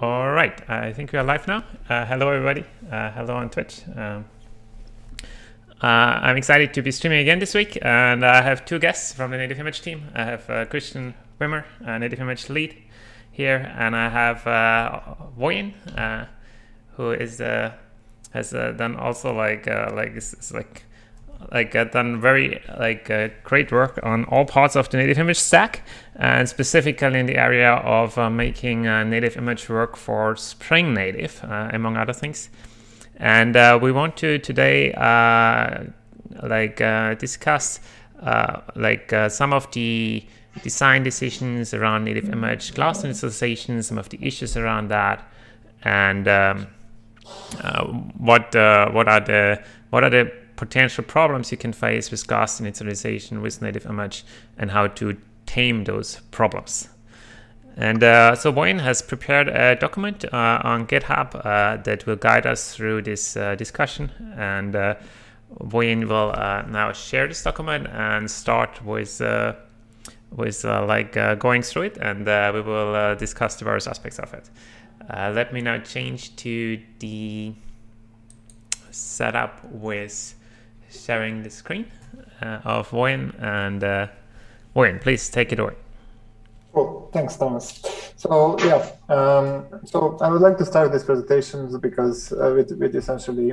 All right, I think we are live now. Uh, hello, everybody. Uh, hello on Twitch. Um, uh, I'm excited to be streaming again this week, and I have two guests from the Native Image team. I have uh, Christian Wimmer, Native Image lead here, and I have uh, uh, who is uh, has done also like like it's, like like uh, done very like uh, great work on all parts of the native image stack and specifically in the area of uh, making native image work for spring native uh, among other things. And uh, we want to today uh, like discuss like some of the design decisions around native image class initialization some of the issues around that and um, what what are the what are the potential problems you can face with class initialization with native image and how to tame those problems. And uh, so Vojin has prepared a document uh, on GitHub uh, that will guide us through this uh, discussion. And uh, Vojin will uh, now share this document and start with with like going through it, and we will discuss the various aspects of it. let me now change to the setup with sharing the screen uh, of Vojin. And Vojin, please take it away. Cool. Thanks, Thomas. So yeah, um, so I would like to start this presentation because uh, with, with essentially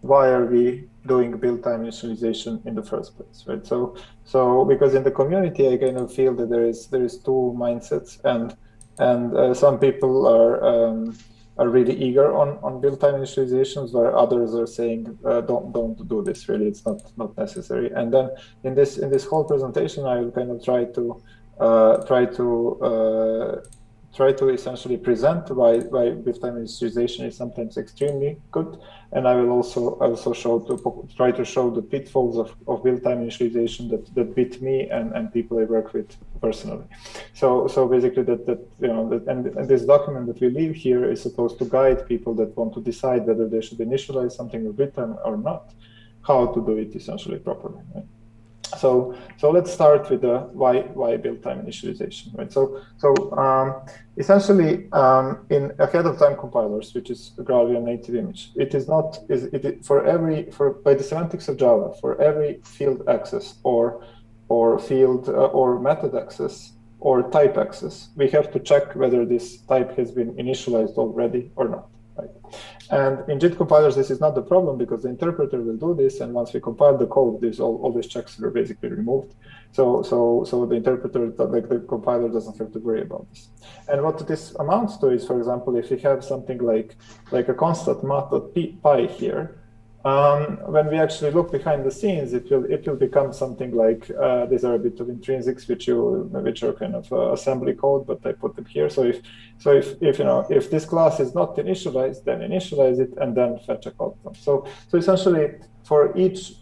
why are we doing build time initialization in the first place, right? So so because in the community, I kind of feel that there is there is two mindsets, and and uh, some people are um, are really eager on, on build time initializations where others are saying uh, don't don't do this really it's not not necessary. And then in this in this whole presentation i will kind of try to uh, try to uh, try to essentially present why why time initialization is sometimes extremely good and I will also also show to try to show the pitfalls of, of build-time initialization that, that beat me and, and people I work with personally. So so basically that that you know that and, and this document that we leave here is supposed to guide people that want to decide whether they should initialize something with build-time or not, how to do it essentially properly. Right? So so let's start with the why why build time initialization, right? So so um, essentially um, in ahead of time compilers, which is Graalvm native image, it is not is it for every for by the semantics of Java for every field access or or field uh, or method access or type access, we have to check whether this type has been initialized already or not. And in JIT compilers, this is not the problem because the interpreter will do this. And once we compile the code, these all, all these checks are basically removed. So, so, so the interpreter, like the compiler, doesn't have to worry about this. And what this amounts to is, for example, if you have something like like a constant Math.PI here, um, when we actually look behind the scenes, it will it will become something like uh, these are a bit of intrinsics, which you which are kind of uh, assembly code, but I put them here. So if so if if you know if this class is not initialized, then initialize it and then fetch a constant. So so essentially for each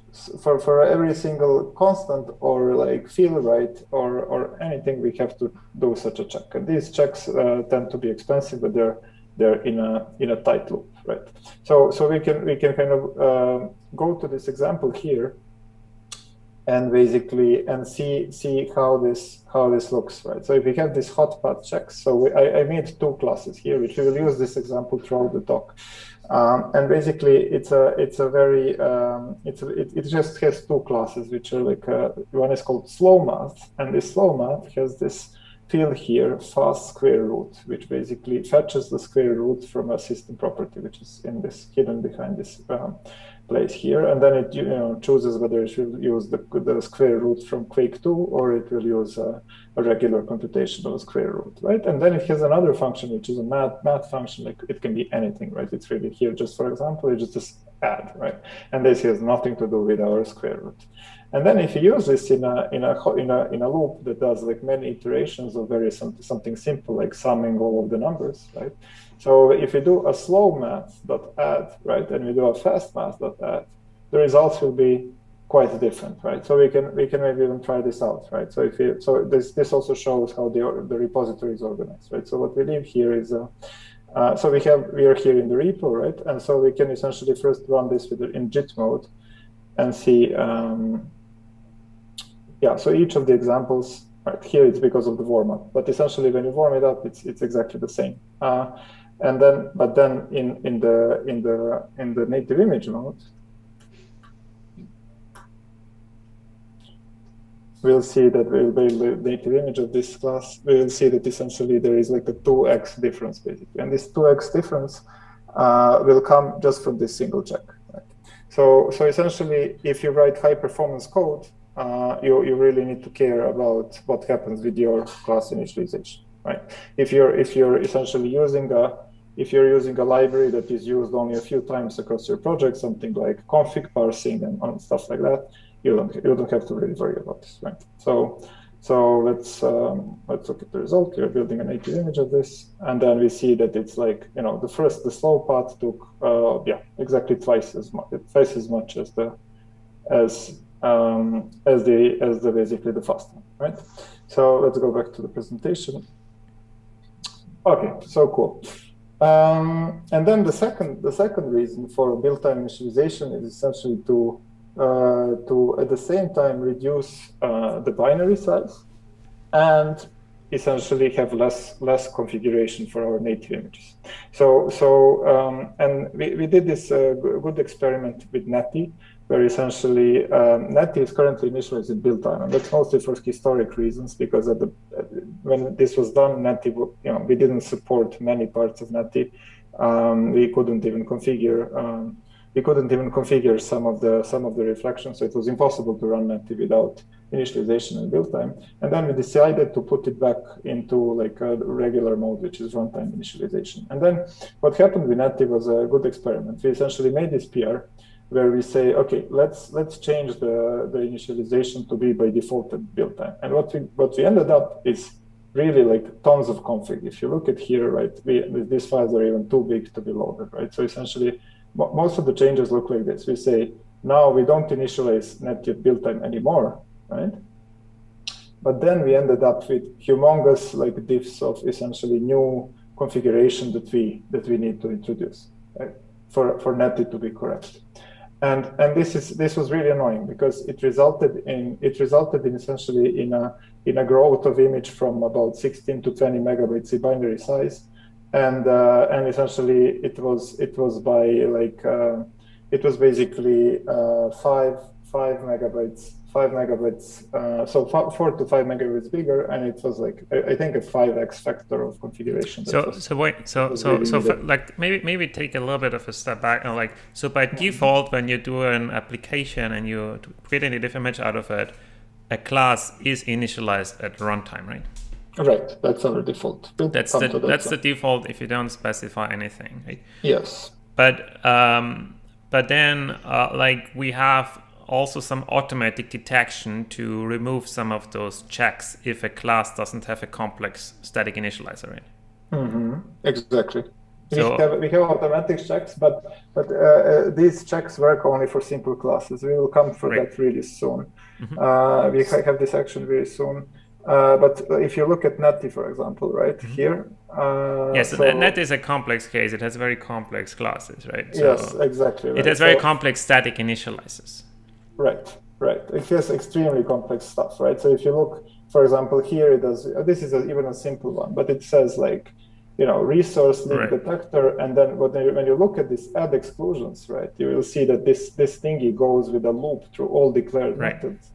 for for every single constant or like field right or or anything, we have to do such a check. And these checks uh, tend to be expensive, but they're they're in a in a tight loop, right? So so we can we can kind of uh, go to this example here, and basically and see see how this how this looks, right? So if we have this hot path checks, so we, I, I made two classes here, which we will use this example throughout the talk. Um, and basically, it's a it's a very um, it's a, it, it just has two classes, which are like uh, one is called slow math, and this slow math has this field here fast square root, which basically fetches the square root from a system property, which is in this hidden behind this um, place here. And then it you know, chooses whether it should use the, the square root from Quake 2 or it will use a, a, regular computational square root, right? And then it has another function, which is a math, math function. Like it can be anything, right? It's really here, just for example, it's just add, right? And this has nothing to do with our square root. And then if you use this in a in a in a in a loop that does like many iterations of very something simple like summing all of the numbers, right? So if you do a slow math dot add, right, and we do a fast math dot add, the results will be quite different, right? So we can we can maybe even try this out, right? So if you so this this also shows how the the repository is organized, right? So what we leave here is a uh, so we have we are here in the repo, right? And so we can essentially first run this with the, in JIT mode and see um, yeah, so each of the examples, right, here it's because of the warm up, but essentially when you warm it up, it's, it's exactly the same. Uh, And then, but then in, in the in the in the native image mode, we'll see that we'll build the native image of this class. We'll see that essentially there is like a 2x difference basically. And this 2x difference uh, will come just from this single check. Right? So, so essentially, if you write high performance code, uh, you, you really need to care about what happens with your class initialization, right? If you're, if you're essentially using a, if you're using a library that is used only a few times across your project, something like config parsing and, and stuff like that, you don't you don't have to really worry about this, right? So so let's um, let's look at the result. We're building a native image of this, and then we see that it's like you know the first the slow path took uh, yeah exactly twice as much twice as much as the as um, as the as the basically the fast one, right? So let's go back to the presentation. Okay, so cool. Um, and then the second the second reason for build time initialization is essentially to uh, to at the same time reduce uh, the binary size and essentially have less less configuration for our native images. So so um, and we, we did this uh, good experiment with Netty where essentially um, is currently initialized in build time, and that's mostly for historic reasons because the when this was done, Netty you know we didn't support many parts of Netty. Um, we couldn't even configure um, we couldn't even configure some of the some of the reflections, so it was impossible to run Netty without initialization and build time. And then we decided to put it back into like a regular mode, which is runtime initialization. And then what happened with Netty was a good experiment. We essentially made this PR where we say, okay, let's let's change the, the initialization to be by default at build time. And what we what we ended up is really like tons of config. If you look at here, right, we, these files are even too big to be loaded, right? So essentially most of the changes look like this. We say, now we don't initialize Netty at build time anymore, right? But then we ended up with humongous like diffs of essentially new configuration that we that we need to introduce right? for for Netty to be correct. And and this is this was really annoying because it resulted in it resulted in essentially in a in a growth of image from about 16 to 20 megabytes in binary size. And uh, and essentially it was it was by like uh, it was basically uh, five five megabytes five megabytes uh, so four to five megabytes bigger and it was like I, think a five x factor of configuration. So was, so wait so so really so for, like maybe maybe take a little bit of a step back and like so by default when you do an application and you create a native image out of it, a class is initialized at runtime, right? Right, that's our default. We'll that's the that that's the default if you don't specify anything, right? Yes. But um, but then uh, like we have also some automatic detection to remove some of those checks if a class doesn't have a complex static initializer, in. Mm-hmm. Exactly. So, we, have, we have automatic checks, but but uh, uh, these checks work only for simple classes. We will come for right. that really soon. Mm-hmm. Uh, we have this action very soon. Uh, but if you look at Netty, for example, right mm-hmm. here. Uh, yes, so, Net is a complex case. It has very complex classes, right? So yes, exactly. Right. It has very so, complex static initializers. Right, right. It has extremely complex stuff, right? So if you look, for example, here it does. This is a, even a simple one, but it says like, you know, resource link right. detector, and then when you, when you look at this add exclusions, right, you will see that this this thingy goes with a loop through all declared right. methods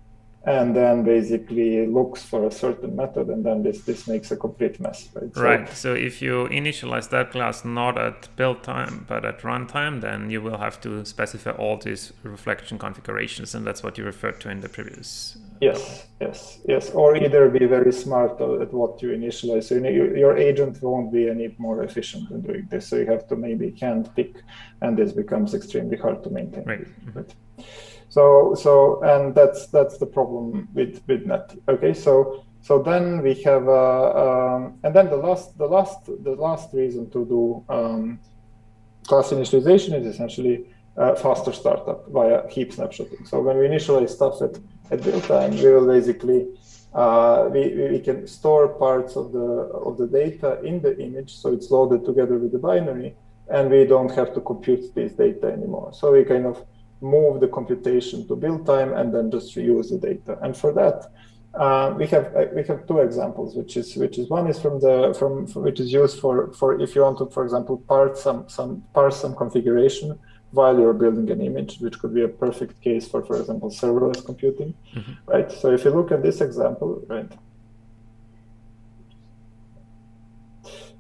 and then basically looks for a certain method and then this this makes a complete mess right? So, right. So if you initialize that class not at build time but at runtime then you will have to specify all these reflection configurations and that's what you referred to in the previous uh, yes yes yes. Or either be very smart at what you initialize. So you, your agent won't be any more efficient in doing this. So you have to maybe hand pick and this becomes extremely hard to maintain. Right. Mm-hmm. But, so so and that's that's the problem with with net. Okay, so so then we have uh, um, and then the last the last the last reason to do um, class initialization is essentially uh, faster startup via heap snapshotting. So when we initialize stuff at at build time, we will basically uh, we, we can store parts of the of the data in the image, so it's loaded together with the binary, and we don't have to compute this data anymore. So we kind of move the computation to build time and then just reuse the data. And for that, uh, we have uh, we have two examples, which is which is one is from the from, from, which is used for for if you want to, for example, parse some some parse some configuration while you're building an image, which could be a perfect case for, for example, serverless computing, mm-hmm. right? So if you look at this example, right?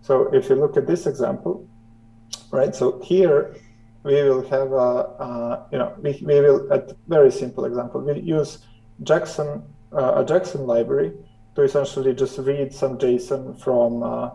So if you look at this example, right? So here we will have a, uh, you know, we, we will, at very simple example, we use Jackson, uh, a Jackson library to essentially just read some JSON from uh,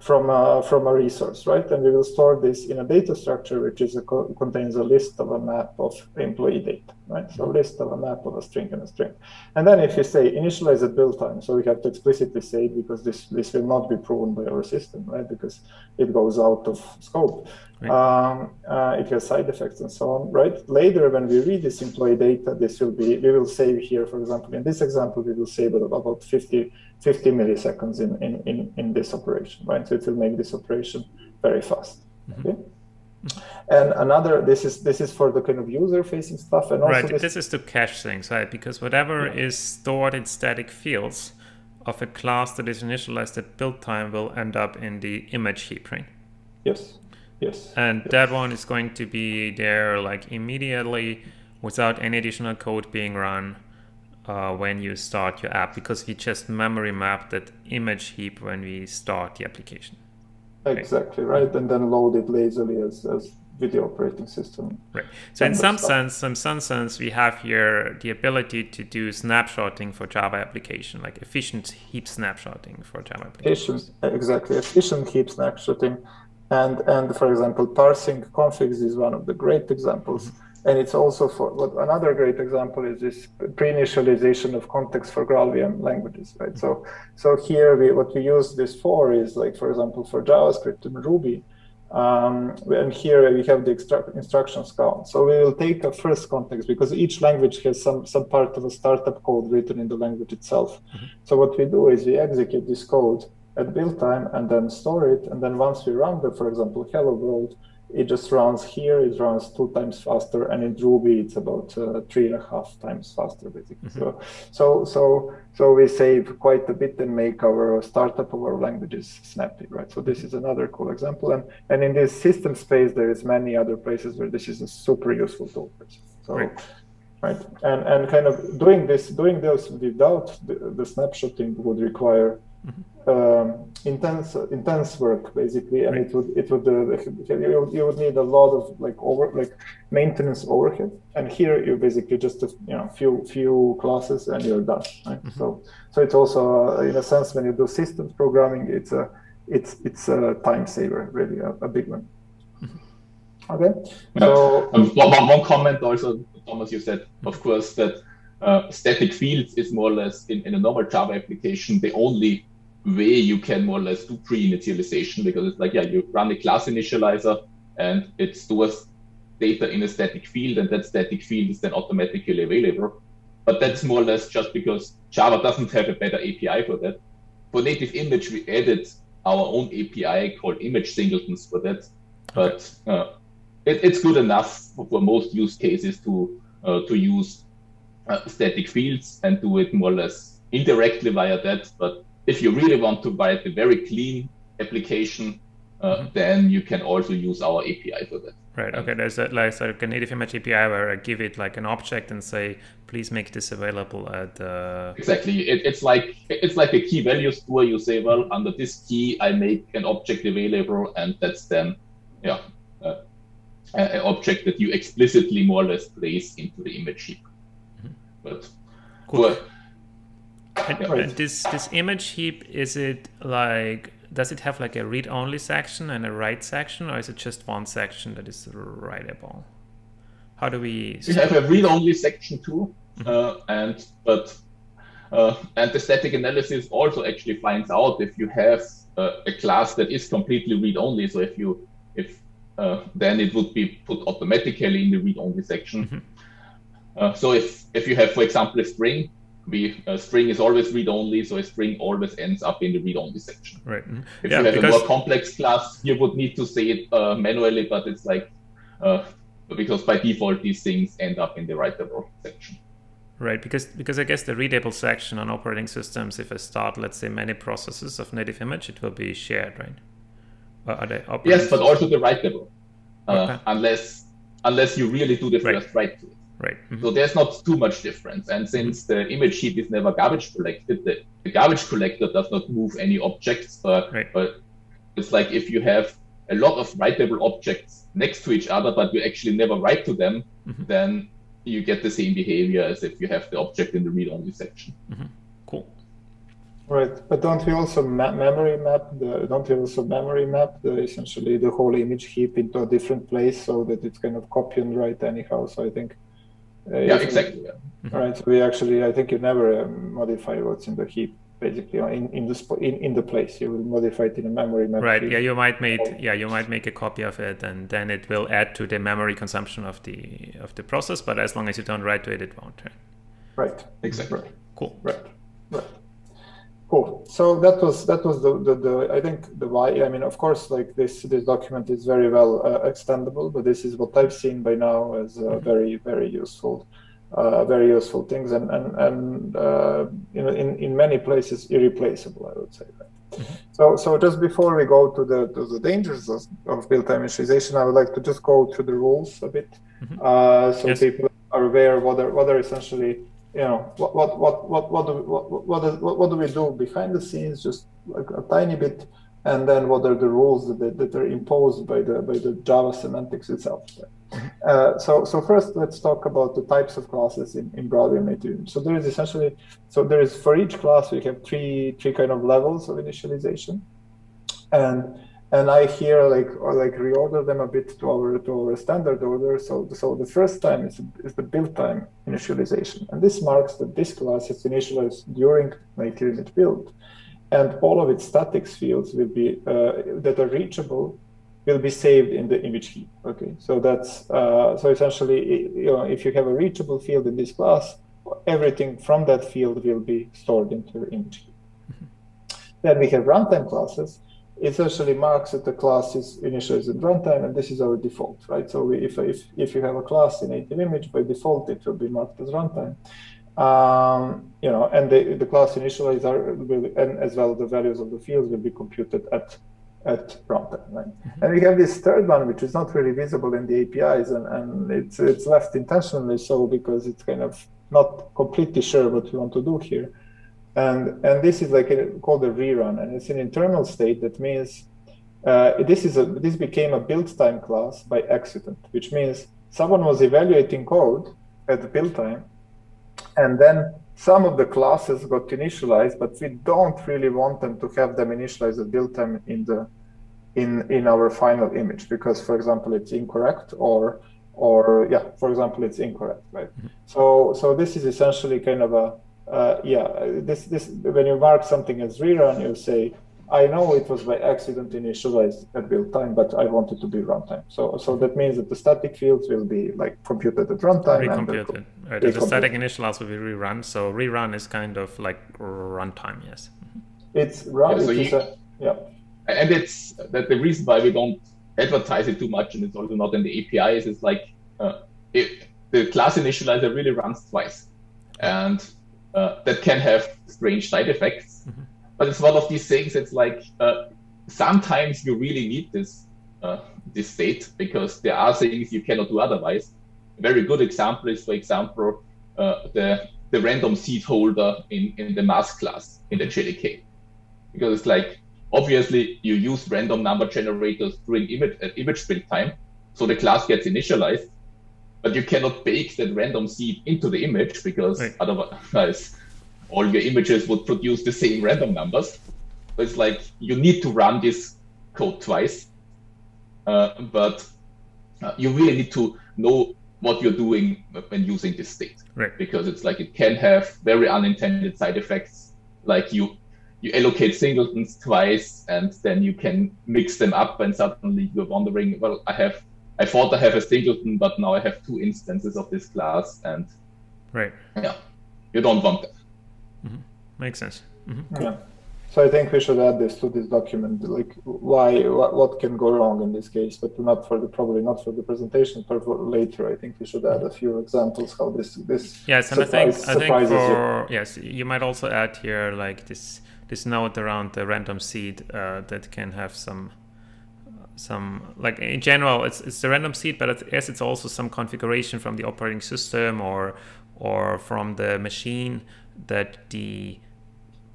from a, from a resource, right? And we will store this in a data structure, which is a co contains a list of a map of employee data, right? So a list of a map of a string and a string. And then if you say initialize at build time, so we have to explicitly say because this, this will not be proven by our system, right? Because it goes out of scope. Right. Um, uh, it has side effects and so on, right? Later, when we read this employee data, this will be, we will save here, for example, in this example, we will save about 50, 50 milliseconds in, in, in, in this operation, right? So it will make this operation very fast, mm-hmm. okay? And another, this is this is for the kind of user-facing stuff, and also right. This, this is to cache things, right? Because whatever yeah. is stored in static fields of a class that is initialized at build time will end up in the image heap, right? Yes. Yes. And yes. that one is going to be there like immediately without any additional code being run uh, when you start your app because we just memory map that image heap when we start the application. Exactly right, and then load it lazily as, as video operating system. Right. So in some stuff. sense, in some sense, we have here the ability to do snapshotting for Java application, like efficient heap snapshotting for Java application. Efficient, exactly, efficient heap snapshotting and, and for example, parsing configs is one of the great examples. And it's also for what another great example is this pre-initialization of context for GraalVM languages, right? So, so here we, what we use this for is like, for example, for JavaScript and Ruby, um, and here we have the instructions count. So we will take a first context because each language has some, some part of a startup code written in the language itself. Mm -hmm. So what we do is we execute this code at build time and then store it. And then once we run the, for example, hello world, it just runs here, it runs two times faster. And in Ruby, it's about uh, three and a half times faster, basically. Mm-hmm. So, so, so, so we save quite a bit and make our startup of our languages snappy, right? So this is another cool example. And, and in this system space, there is many other places where this is a super useful tool. So, right. right. And, and kind of doing this, doing this without the, the snapshotting would require um, intense intense work basically, and right. it would it would, uh, you would you would need a lot of like over like maintenance overhead. And here you basically just a, you know few few classes and you're done. Right? Mm-hmm. So so it's also uh, in a sense when you do systems programming, it's a it's it's a time saver really a, a big one. Mm-hmm. Okay. Yeah. So um, one, one comment also, Thomas, you said of course that uh, static fields is more or less in, in a normal Java application the only way you can more or less do pre-initialization because it's like, yeah, you run a class initializer and it stores data in a static field and that static field is then automatically available. But that's more or less just because Java doesn't have a better API for that. For native image, we added our own API called image singletons for that. But uh, it, it's good enough for, for, most use cases to uh, to use uh, static fields and do it more or less indirectly via that. But if you really want to write a very clean application, uh, mm-hmm. then you can also use our API for that. Right. Okay. There's a, like, like a native image API where I give it like an object and say, please make this available at. Uh... Exactly. It, it's like it's like a key value store. You say, well, under this key, I make an object available, and that's then, yeah, uh, an object that you explicitly more or less place into the image heap. Mm-hmm. But cool. For, and, this this image heap is it like does it have like a read only section and a write section or is it just one section that is writable? How do we? We have a read only section too, mm-hmm. uh, and but uh, and the static analysis also actually finds out if you have uh, a class that is completely read only. So if you if uh, then it would be put automatically in the read only section. Mm-hmm. Uh, so if if you have, for example, a string we a string is always read only, so a string always ends up in the read only section. Right. Mm-hmm. If yeah, you have because... a more complex class, you would need to say it uh, manually, but it's like uh, because by default these things end up in the writable section. Right, because because I guess the readable section on operating systems, if I start, let's say, many processes of native image, it will be shared, right? Or are they yes, but also the writable, uh, okay. unless unless you really do the first right. write to it. Right. Mm-hmm. So there's not too much difference. And since the image heap is never garbage collected, the, the garbage collector does not move any objects. But, right. but it's like if you have a lot of writable objects next to each other, but you actually never write to them, mm-hmm. then you get the same behavior as if you have the object in the read-only section. Mm-hmm. Cool. Right, but don't we also ma- memory map the? Don't we also memory map the essentially the whole image heap into a different place so that it's kind of copy and write anyhow? So I think. Uh, yeah, exactly. Yeah. Mm-hmm. Right. So we actually, I think you never um, modify what's in the heap basically in, in the sp- in, in the place you will modify it in a memory map right yeah you might make yeah you might make a copy of it and then it will add to the memory consumption of the of the process but as long as you don't write to it it won't right, right. exactly right. cool right right cool so that was that was the, the, the i think the why i mean of course like this this document is very well uh, extendable but this is what i've seen by now as uh, mm-hmm. very very useful uh, very useful things and and and uh, in, in in many places irreplaceable, I would say. Mm-hmm. So so just before we go to the to the dangers of, of built-time initialization, I would like to just go through the rules a bit, mm-hmm. uh, so yes. people are aware what are what are essentially you know what what what what what do we, what what, what, what do we do behind the scenes, just like a tiny bit and then what are the rules that, that are imposed by the by the Java semantics itself. Uh, so so first let's talk about the types of classes in, in Broadway native. So there is essentially so there is for each class we have three three kind of levels of initialization, and and I here like or like reorder them a bit to our to our standard order. So so the first time is is the build time initialization, and this marks that this class is initialized during native image build and all of its statics fields will be uh, that are reachable will be saved in the image heap. Okay, so that's uh, so essentially, you know, if you have a reachable field in this class, everything from that field will be stored into the image heap. Mm-hmm. Then we have runtime classes. It essentially marks that the class is initialized in runtime, and this is our default, right? So we, if if if you have a class in native image, by default it will be marked as runtime. Um, you know, and the, the class initializer will, and as well the values of the fields will be computed at at runtime, right? Mm-hmm. And we have this third one, which is not really visible in the APIs, and, and it's it's left intentionally so because it's kind of not completely sure what we want to do here. And and this is like a, called a rerun, and it's an internal state that means uh, this is a this became a build time class by accident, which means someone was evaluating code at the build time and then some of the classes got initialized, but we don't really want them to have them initialized at build time in the in in our final image because, for example, it's incorrect or or yeah, for example, it's incorrect, right? Mm-hmm. So so this is essentially kind of a uh, yeah, this this when you mark something as rerun, you say I know it was by accident initialized at build time, but I want it to be runtime. So so that means that the static fields will be like computed at runtime. Recomputed. Right. The static initialize will be rerun. So rerun is kind of like runtime, yes. It's run. Yeah, so you, a, yeah. And it's that the reason why we don't advertise it too much, and it's also not in the APIs, is it's like uh, it, the class initializer really runs twice, and uh, that can have strange side effects. Mm-hmm but it's one of these things. It's like uh, sometimes you really need this uh, this state because there are things you cannot do otherwise. A very good example is, for example, uh, the the random seed holder in, in the Math class in the JDK, because it's like obviously you use random number generators during image uh, image build time, so the class gets initialized, but you cannot bake that random seed into the image because right. otherwise all your images would produce the same random numbers. So it's like you need to run this code twice, uh, but uh, you really need to know what you're doing when using this state, right. because it's like it can have very unintended side effects, like you you allocate singletons twice, and then you can mix them up, and suddenly you're wondering, well, I have I thought I have a singleton, but now I have two instances of this class, and right, yeah, you don't want that. Mm-hmm. Makes sense. Mm-hmm. Yeah. so I think we should add this to this document, like why, what, what can go wrong in this case, but not for the, probably not for the presentation, but for later. I think we should add a few examples how this, this Yes, and surprise, I think, I think for, you. yes, you might also add here like this, this note around the random seed uh, that can have some, some like in general it's it's the random seed but yes it's also some configuration from the operating system or or from the machine that the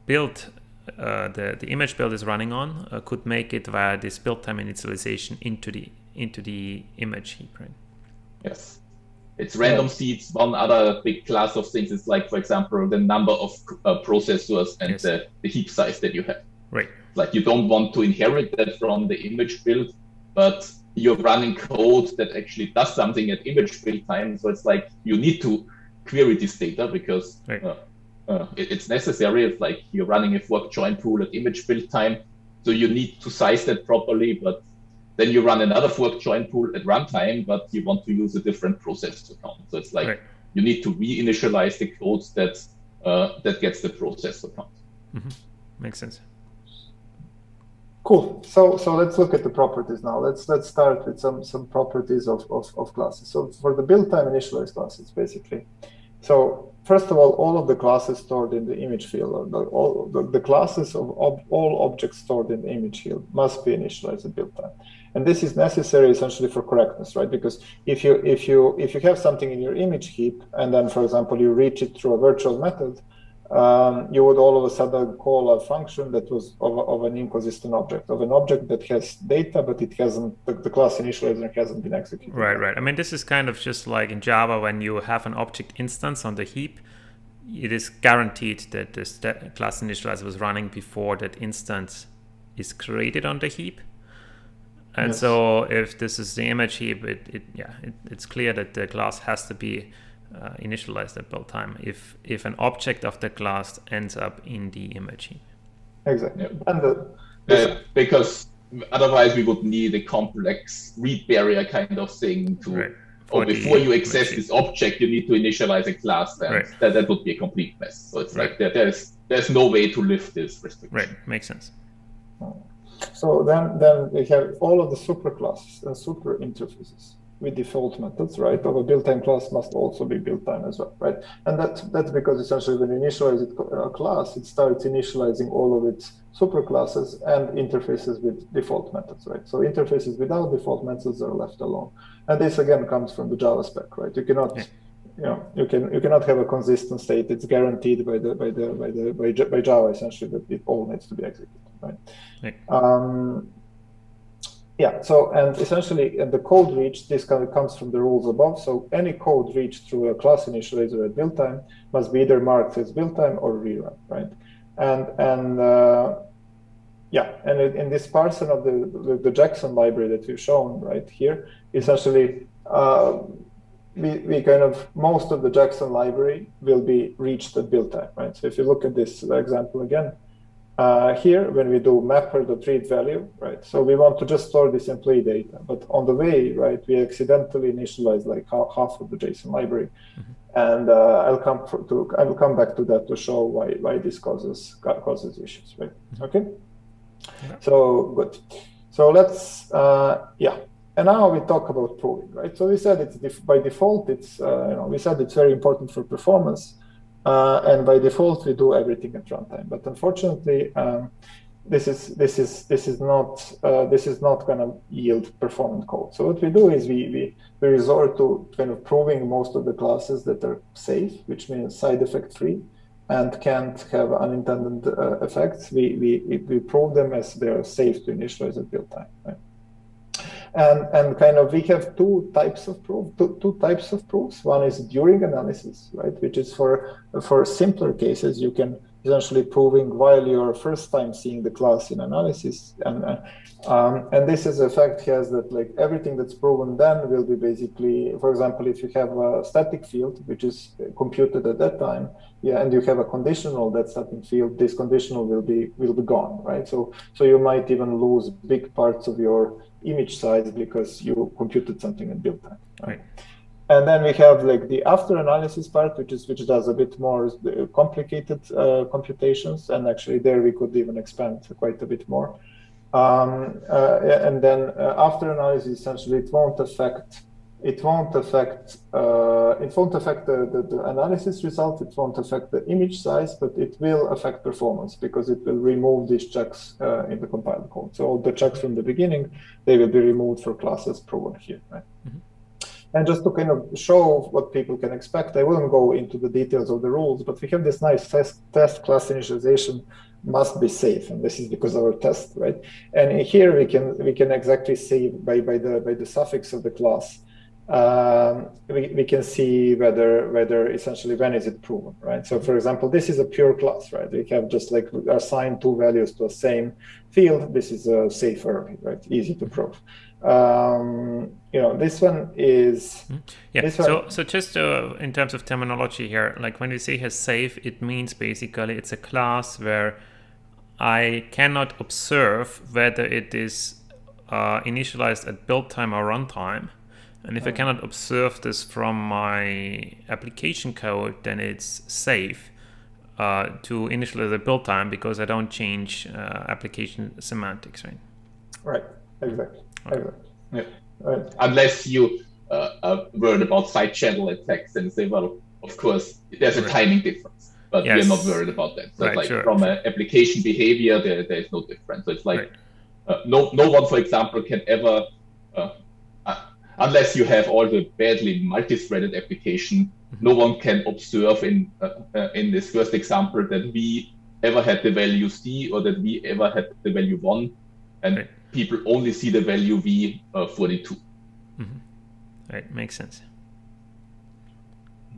build uh, the, the image build is running on uh, could make it via this build time initialization into the into the image heap, right? Yes. It's random seeds. One other big class of things is like, for example, the number of uh, processors and yes. the, the heap size that you have. Right. Like you don't want to inherit that from the image build, but you're running code that actually does something at image build time. So it's like you need to query this data because right. uh, uh, it, it's necessary. It's like you're running a fork join pool at image build time, so you need to size that properly. But then you run another fork join pool at runtime, but you want to use a different process to count. So it's like right. you need to reinitialize the codes that uh, that gets the process to count. Mm-hmm. Makes sense. Cool. So so let's look at the properties now. Let's let's start with some some properties of, of, of classes. So for the build time initialize classes, basically. So first of all, all of the classes stored in the image field, the, all the, the classes of ob, all objects stored in the image field must be initialized at build time. And this is necessary essentially for correctness, right? Because if you if you if you have something in your image heap and then, for example, you reach it through a virtual method, um, you would all of a sudden call a function that was of, of, an inconsistent object, of an object that has data, but it hasn't, the, the, class initializer hasn't been executed. Right, right. I mean, this is kind of just like in Java when you have an object instance on the heap, it is guaranteed that the class initializer was running before that instance is created on the heap. And yes. so if this is the image heap, it, it yeah, it, it's clear that the class has to be uh, initialized at build time if if an object of the class ends up in the image heap. Exactly. Yeah. And the, uh, because otherwise we would need a complex read barrier kind of thing to right. or before you access this object you need to initialize a class and right. that, that would be a complete mess. So it's right. like there, there's there's no way to lift this restriction. Right, makes sense. So then then we have all of the super classes and super interfaces with default methods, right, of a build-time class must also be build-time as well, right? And that's that's because essentially when you initialize it, a class, it starts initializing all of its superclasses and interfaces with default methods, right? So interfaces without default methods are left alone. And this again comes from the Java spec, right? You cannot, you know, you can you cannot have a consistent state. It's guaranteed by the by the by the by, by Java essentially that it all needs to be executed, right? Um, yeah, so and essentially and the code reached, this kind of comes from the rules above. So any code reached through a class initializer at build time must be either marked as build time or rerun, right? And and uh, yeah, and in this parser of the, the, the Jackson library that we've shown right here, essentially uh, we, we kind of most of the Jackson library will be reached at build time, right? So if you look at this example again, uh, here, when we do mapper.read value, right? So we want to just store this employee data, but on the way, right, we accidentally initialize like half of the JSON library, mm-hmm. and uh, I'll come to I will come back to that to show why why this causes causes issues, right? Mm-hmm. Okay. Yeah. So good. So let's uh, yeah. And now we talk about proving, right? So we said it's def- by default, it's uh, you know we said it's very important for performance uh, and by default, we do everything at runtime. But unfortunately, um, this is this is this is not uh, this is not going to yield performant code. So what we do is we, we we resort to kind of proving most of the classes that are safe, which means side effect free, and can't have unintended uh, effects. We, we we prove them as they are safe to initialize at build time. Right? And and kind of we have two types of proof two, two types of proofs. One is during analysis right which is for for simpler cases you can essentially proving while you're first time seeing the class in analysis. And um, and this is effect has that like everything that's proven then will be basically for example if you have a static field which is computed at that time yeah and you have a conditional that static field this conditional will be will be gone right? So so you might even lose big parts of your image size because you computed something in build time. Right? right. and then we have like the after analysis part, which is which does a bit more complicated uh, computations, and actually there we could even expand quite a bit more. Um, uh, and then uh, after analysis, essentially, it won't affect it won't affect uh, it won't affect the, the, the, analysis result. It won't affect the image size, but it will affect performance because it will remove these checks uh, in the compiled code. So all the checks from the beginning they will be removed for classes proven here. Right? Mm-hmm. And just to kind of show what people can expect, I won't go into the details of the rules, but we have this nice test, test class initialization must be safe, and this is because of our test, right? And here we can we can exactly say by by the by the suffix of the class, um, we, we can see whether whether essentially when is it proven, right? So for example, this is a pure class, right? We have just like assigned two values to the same field. This is a safer, right? Easy to prove um, you know this one is hmm. yeah one, so so just uh, in terms of terminology here like when we say here safe it means basically it's a class where i cannot observe whether it is uh, initialized at build time or runtime and if I hmm. cannot observe this from my application code, then it's safe uh, to initialize the build time because I don't change uh, application semantics, right? Right, exactly. Yeah. Right. Unless you uh, are worried about side channel attacks and say, well, of course, there's a right. timing difference, but yes. we're not worried about that. So right, like sure. from an application behavior, there, there is no difference. So it's like right. uh, no no one, for example, can ever, uh, uh unless you have all the badly multi-threaded application, mm-hmm. no one can observe in uh, uh, in this first example that we ever had the value c or that we ever had the value one, and people only see the value v uh, 42. Mm-hmm. Right, makes sense.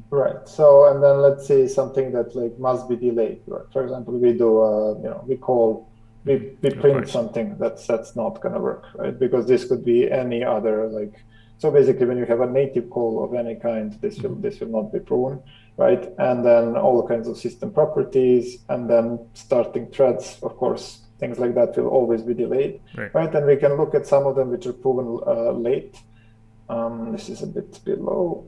Right. So, and then let's say something that like must be delayed. Right? For example, we do, uh, you know, we call, we, we print something that's that's not gonna work, right? Because this could be any other like. So basically, when you have a native call of any kind, this will mm-hmm. this will not be proven, right? And then all kinds of system properties, and then starting threads, of course, things like that will always be delayed, right? right? And we can look at some of them which are proven uh, late. Um, this is a bit below.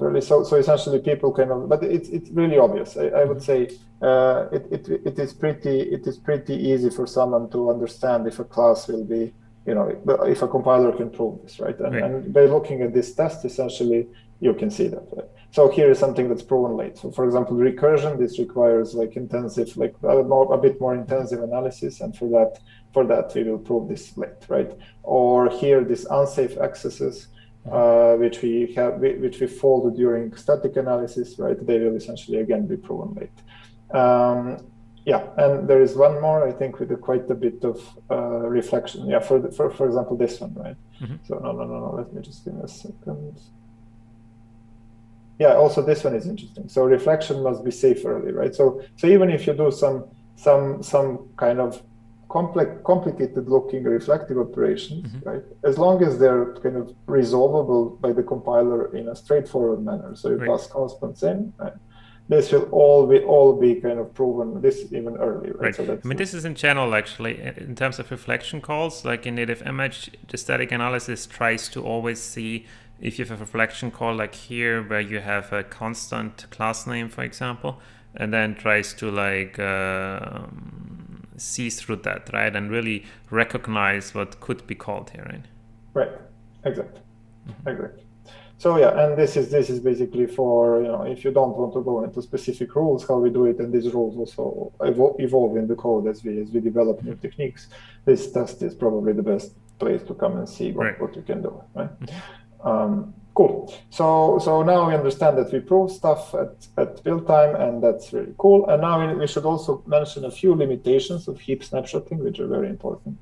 Really, so so essentially people kind of, but it's it's really obvious. I, I would say uh, it, it it is pretty it is pretty easy for someone to understand if a class will be you know if a compiler can prove this right and, right. and by looking at this test essentially you can see that right? So here is something that's proven late. So for example, recursion, this requires like intensive, like a, more, a bit more intensive analysis. And for that, for that, we will prove this late, right? Or here, this unsafe accesses, uh, which we have, which we folded during static analysis, right? They will essentially again be proven late. Um, yeah, and there is one more, I think, with a quite a bit of uh, reflection. Yeah, for, the, for for example, this one, right? Mm-hmm. So no, no, no, no. Let me just give me a second yeah, also this one is interesting. So reflection must be safe early, right? So so even if you do some some some kind of complex complicated looking reflective operations, mm-hmm. right? As long as they're kind of resolvable by the compiler in a straightforward manner. So you right. pass constants in, right? This will all be all be kind of proven this even early, right? right. So I mean, this is in general actually in terms of reflection calls. Like in native image, the static analysis tries to always see if you have a reflection call like here where you have a constant class name for example and then tries to like uh, see through that right and really recognize what could be called here right right exactly mm-hmm. exactly so yeah and this is this is basically for you know if you don't want to go into specific rules how we do it and these rules also evolve, evolve in the code as we as we develop new techniques this test is probably the best place to come and see what, right. what you can do right. Um, cool. So so now we understand that we prove stuff at, at build time, and that's really cool. And now we, we should also mention a few limitations of heap snapshotting, which are very important.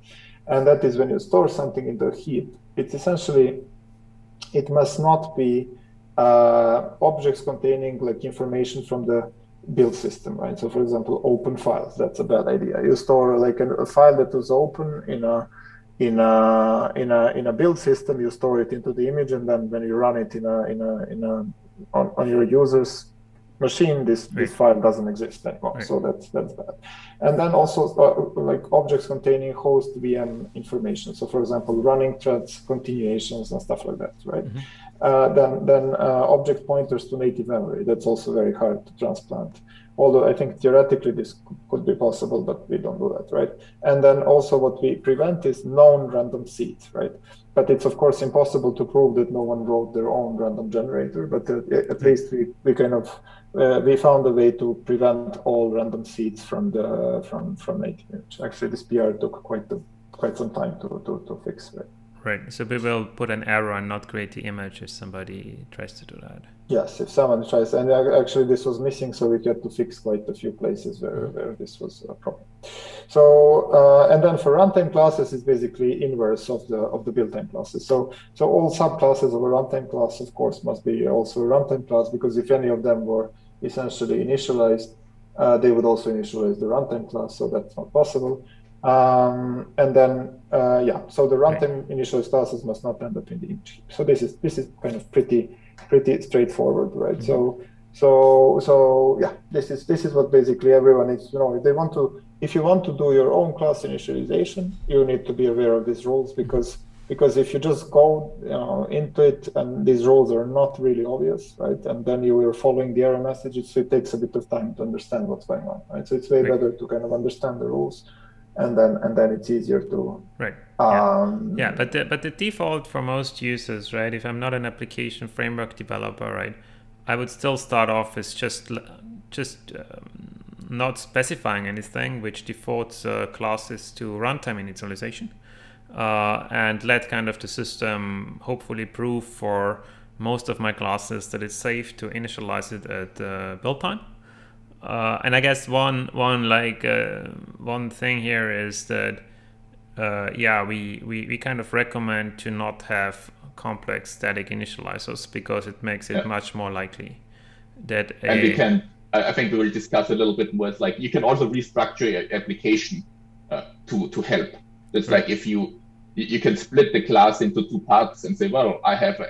And that is when you store something in the heap, it's essentially it must not be uh, objects containing like information from the build system, right? So for example, open files, that's a bad idea. You store like a, a file that was open in a in a in a in a build system you store it into the image and then when you run it in a in a in a on, on your users machine, this, right. this file doesn't exist anymore. Right. So that's that's bad. And then also uh, like objects containing host VM information. So for example, running threads, continuations, and stuff like that, right? Mm-hmm. Uh, then then uh, object pointers to native memory. That's also very hard to transplant. Although I think theoretically this could be possible, but we don't do that, right? And then also what we prevent is known random seed, right? But it's of course impossible to prove that no one wrote their own random generator. But uh, at least we, we kind of uh, we found a way to prevent all random seeds from the from from native image. Actually, this PR took quite quite some time to to, to fix. Right? Right. So we will put an error and not create the image if somebody tries to do that. Yes, if someone tries, and actually this was missing, so we had to fix quite a few places where, where this was a problem. So uh, and then for runtime classes is basically inverse of the of the build time classes. So so all subclasses of a runtime class, of course, must be also a runtime class because if any of them were essentially initialized, uh, they would also initialize the runtime class. So that's not possible. Um, and then, uh, yeah, so the runtime initial classes must not end up in the image heap. So this is this is kind of pretty pretty straightforward, right? Mm-hmm. So so so yeah, this is this is what basically everyone needs to know. If they want to, if you want to do your own class initialization, you need to be aware of these rules because because if you just go you know into it and these rules are not really obvious, right? And then you are following the error messages, so it takes a bit of time to understand what's going on, right? So it's way right. better to kind of understand the rules and then and then it's easier to right um, yeah. yeah but the, but the default for most users right if i'm not an application framework developer right i would still start off as just just um, not specifying anything which defaults uh, classes to runtime initialization uh, and let kind of the system hopefully prove for most of my classes that it's safe to initialize it at uh, build time uh, and I guess one one like uh, one thing here is that uh, yeah we, we we kind of recommend to not have complex static initializers because it makes it yeah. much more likely that and a, we can I think we will discuss a little bit more. It's like you can also restructure your application uh, to to help. It's right. like if you you can split the class into two parts and say, well, I have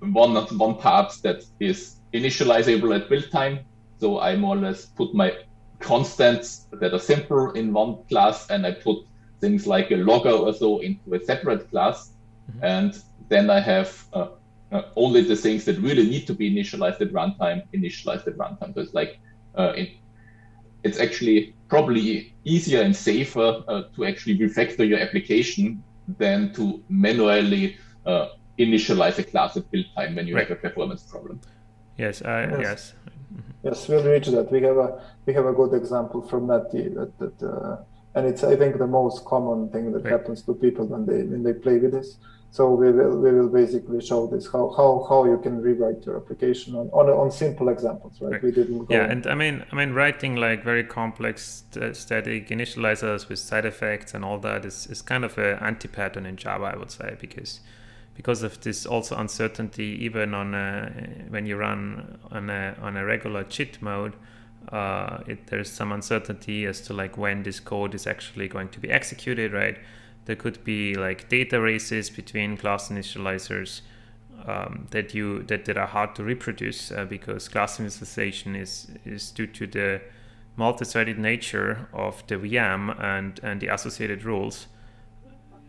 one one part that is initializable at build time so I more or less put my constants that are simple in one class and I put things like a logger or so into a separate class. Mm-hmm. And then I have uh, uh, only the things that really need to be initialized at runtime, initialized at runtime. So it's like, uh, it, it's actually probably easier and safer uh, to actually refactor your application than to manually uh, initialize a class at build time when you right. have a performance problem. Yes, yes. yes. Yes, we'll reach that. We have a we have a good example from Netty that that uh, and it's I think the most common thing that right. happens to people when they when they play with this. So we will we will basically show this how how, how you can rewrite your application on on, on simple examples, right? right. We didn't. yeah, and I mean I mean writing like very complex st- static initializers with side effects and all that is is kind of an anti pattern in Java, I would say, because because of this also uncertainty even on a, when you run on a, on a regular JIT mode uh, it, there's some uncertainty as to like when this code is actually going to be executed right? There could be like data races between class initializers um, that you that, that are hard to reproduce uh, because class initialization is is due to the multi-threaded nature of the VM and and the associated rules.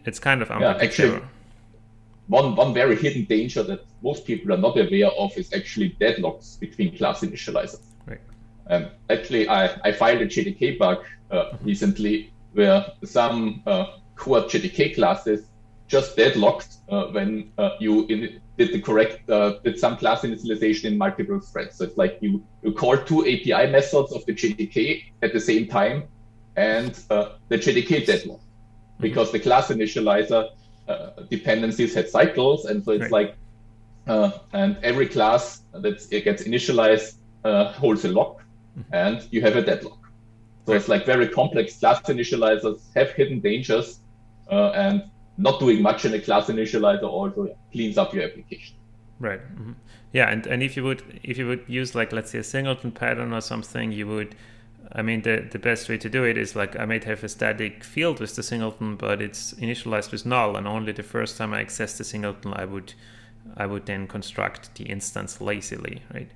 It's kind of unpredictable yeah, one one very hidden danger that most people are not aware of is actually deadlocks between class initializers. Right. Um, actually, I, I filed a JDK bug uh, mm-hmm. recently where some uh, core JDK classes just deadlocked uh, when uh, you in, did the correct uh, did some class initialization in multiple threads. So it's like you you call two API methods of the JDK at the same time, and uh, the JDK deadlocked mm-hmm. because the class initializer dependencies had cycles, and so it's right. like, uh, and every class that gets initialized uh, holds a lock, mm-hmm. and you have a deadlock. So right. it's like very complex class initializers have hidden dangers, uh, and not doing much in a class initializer also cleans up your application. Right. Mm-hmm. Yeah, and, and if you would if you would use like let's say a singleton pattern or something, you would I mean, the, the best way to do it is like I might have a static field with the singleton, but it's initialized with null, and only the first time I access the singleton, I would I would then construct the instance lazily, right?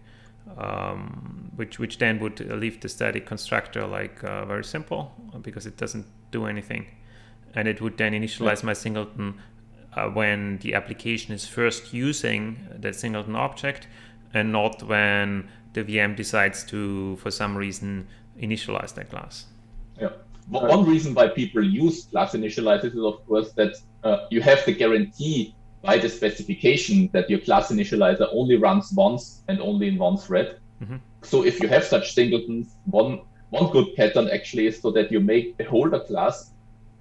um, which which then would leave the static constructor like uh, very simple because it doesn't do anything, and it would then initialize my singleton uh, when the application is first using that singleton object, and not when the VM decides to, for some reason, initialize that class. Yeah. One reason why people use class initializers is, of course, that uh, you have the guarantee by the specification that your class initializer only runs once and only in one thread. Mm-hmm. So if you have such singletons, one one good pattern actually is so that you make a holder class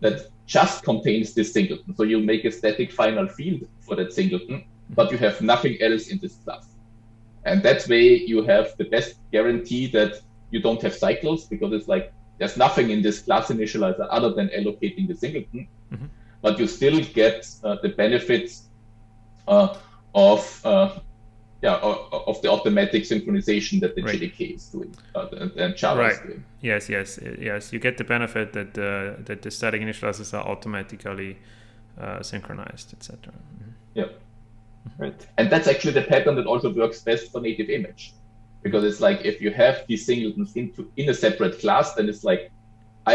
that just contains this singleton. So you make a static final field for that singleton, mm-hmm. but you have nothing else in this class. And that way you have the best guarantee that you don't have cycles because it's like there's nothing in this class initializer other than allocating the singleton, mm-hmm. but you still get uh, the benefits uh, of uh, yeah of the automatic synchronization that the right. JDK is doing uh, and, and Java right. is doing. Yes, yes, yes. You get the benefit that uh, that the static initializers are automatically uh, synchronized, etc. Mm-hmm. Yeah. Right. And that's actually the pattern that also works best for native image. Because it's like if you have these singletons into in a separate class, then it's like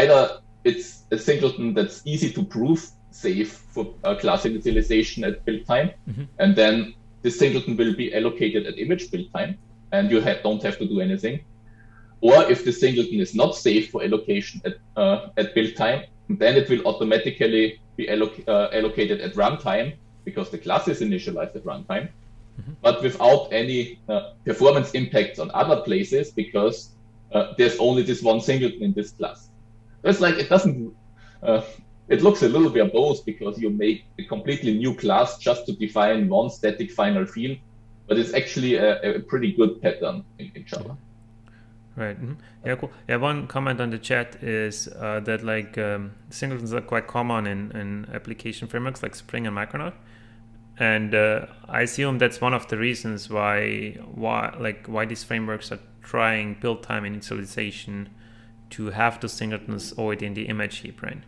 either it's a singleton that's easy to prove safe for uh, class initialization at build time, mm-hmm. and then the singleton will be allocated at image build time, and you ha- don't have to do anything. Or if the singleton is not safe for allocation at, uh, at build time, then it will automatically be alloc- uh, allocated at runtime because the class is initialized at runtime, mm-hmm. but without any uh, performance impacts on other places because uh, there's only this one singleton in this class. It's like it doesn't uh, it looks a little bit both because you make a completely new class just to define one static final field, but it's actually a, a pretty good pattern in, in Java. Right. Mm-hmm. Yeah. Cool. Yeah. One comment on the chat is uh, that like um, singletons are quite common in, in application frameworks like Spring and Micronaut, and uh, I assume that's one of the reasons why why like why these frameworks are trying build time initialization to have the singletons already in the image heap, right?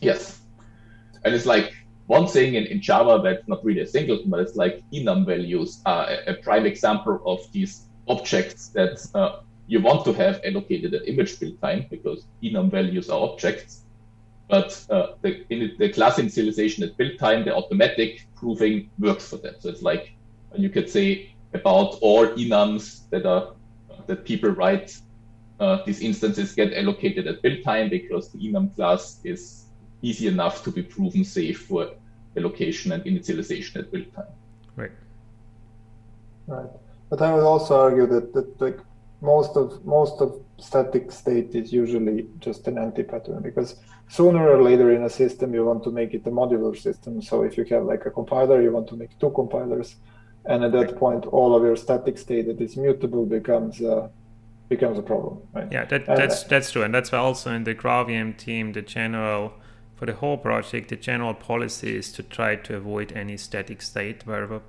Yes. And it's like one thing in, in Java that's not really a singleton, but it's like enum values are a, a prime example of these objects that uh, you want to have allocated at image build time because enum values are objects. But uh, the, in the class initialization at build time, the automatic proving works for that. So it's like you could say about all enums that are that people write, uh, these instances get allocated at build time because the enum class is easy enough to be proven safe for allocation and initialization at build time. Right. Right. But I would also argue that, that like most of most of static state is usually just an anti-pattern because sooner or later in a system you want to make it a modular system. So if you have like a compiler, you want to make two compilers, and at that point all of your static state that is mutable becomes uh, becomes a problem. Right? Yeah, that, that's uh, that's true, and that's why also in the GraalVM team the general for the whole project, the general policy is to try to avoid any static state wherever,